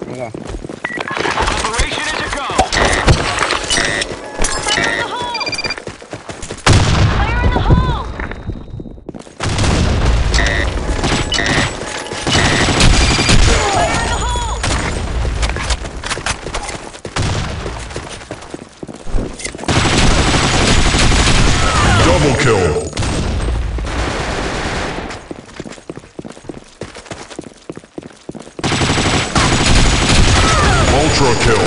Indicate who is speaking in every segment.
Speaker 1: 什么？Ultra kill.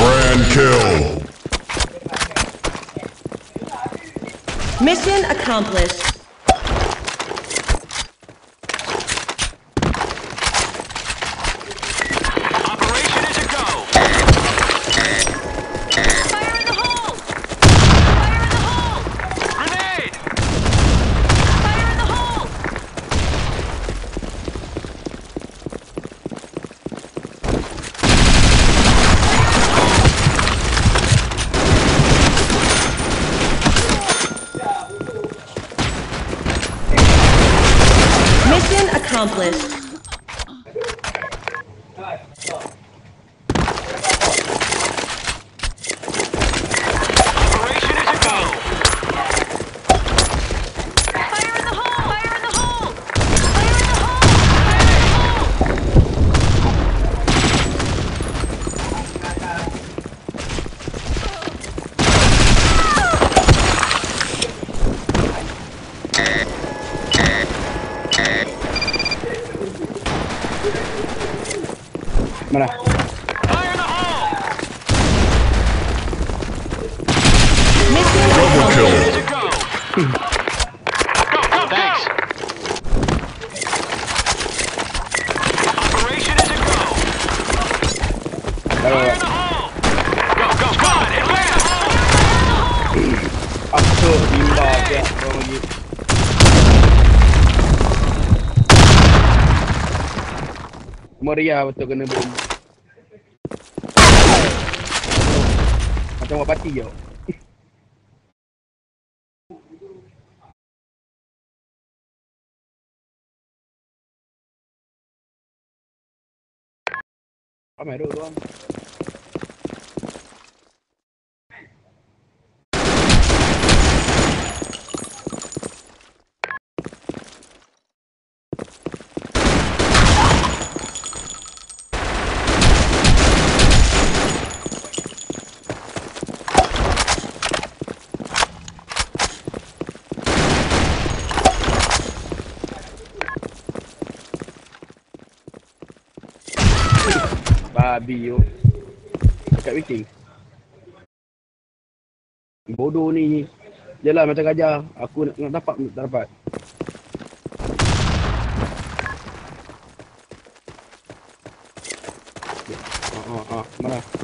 Speaker 1: Grand kill.
Speaker 2: Mission accomplished. Accomplished.
Speaker 3: Go. Go, go, Thanks. Operation is a go. Fire in the. Go, go, squad, advance.
Speaker 4: Apa bimba dia orang lagi. Meriah betul kena bom. Macam buat parti Có mèo? Babi yo. Dekat waiting. Bodoh ni. Jelah macam gajah. Aku nak, nak dapat tak dapat. Ah, ah, ah. Mana?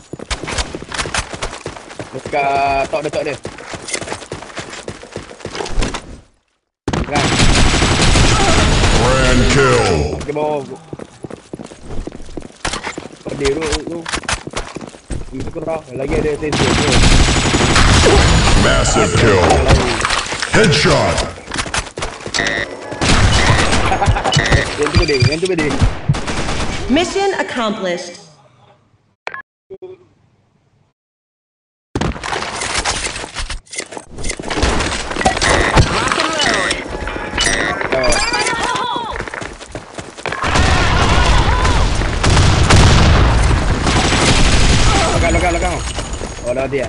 Speaker 4: Dekat tok dekat dia. Kan?
Speaker 1: Grand kill.
Speaker 4: Ke bawah. Pedih tu tu. Ini kurang. Lagi ada sensor tu.
Speaker 1: Massive kill. Headshot.
Speaker 4: Yang tu pedih. Yang tu pedih.
Speaker 2: Mission accomplished.
Speaker 4: Oh, dah dia.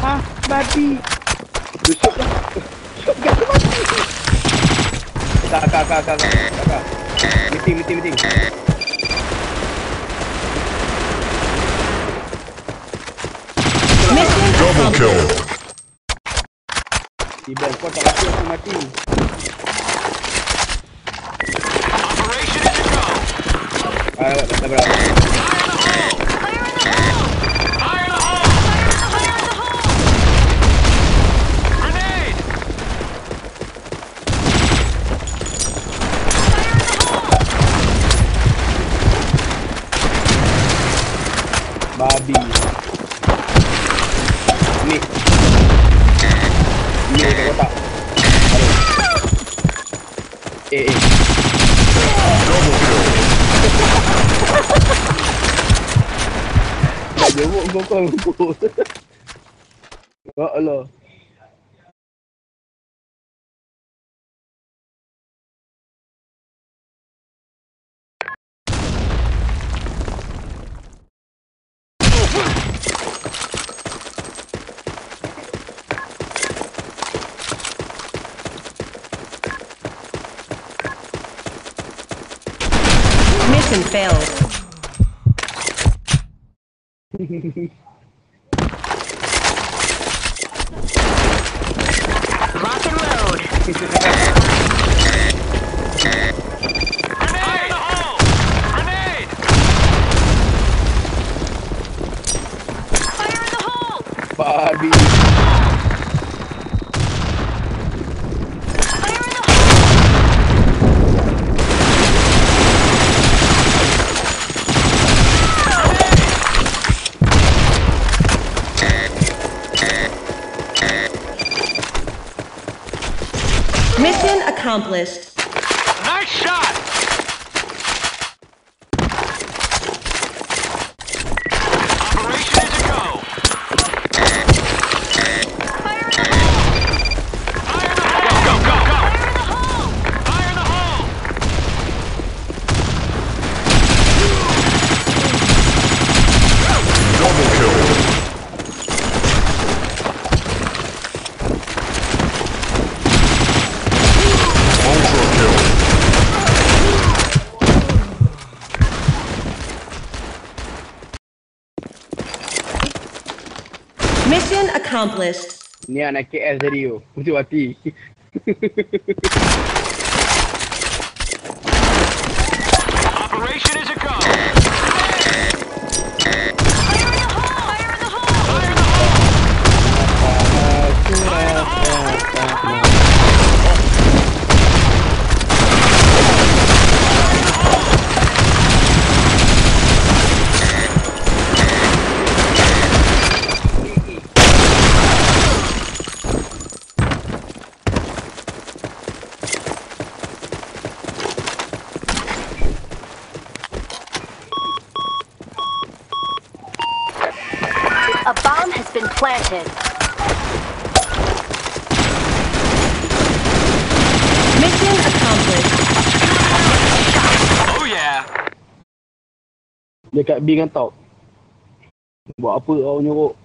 Speaker 4: Ah, babi. Busuk dah. Shotgun tu mati. Tak, kak, kak, kak, kak, kak, kak. Meeting, meeting, meeting.
Speaker 2: Mission
Speaker 1: Double kill.
Speaker 2: accomplished.
Speaker 4: Iban, kau tak rasa aku mati.
Speaker 3: The!
Speaker 4: Babi. Ni. Ni dekat kotak. Aduh. Eh, eh.
Speaker 1: Double kill.
Speaker 4: Tak jawab kau kau. Ya Allah.
Speaker 2: Mission failed.
Speaker 5: Lock and load.
Speaker 3: Grenade! The hole! Grenade!
Speaker 5: Fire in the hole!
Speaker 4: Babi.
Speaker 2: Accomplished.
Speaker 3: Nice shot!
Speaker 2: Accomplished.
Speaker 4: Ni anak KS tadi tu. Putus hati.
Speaker 3: A
Speaker 5: bomb has been planted.
Speaker 3: Mission accomplished. Oh yeah.
Speaker 4: Dekat B kan tau. Buat apa kau nyuruh?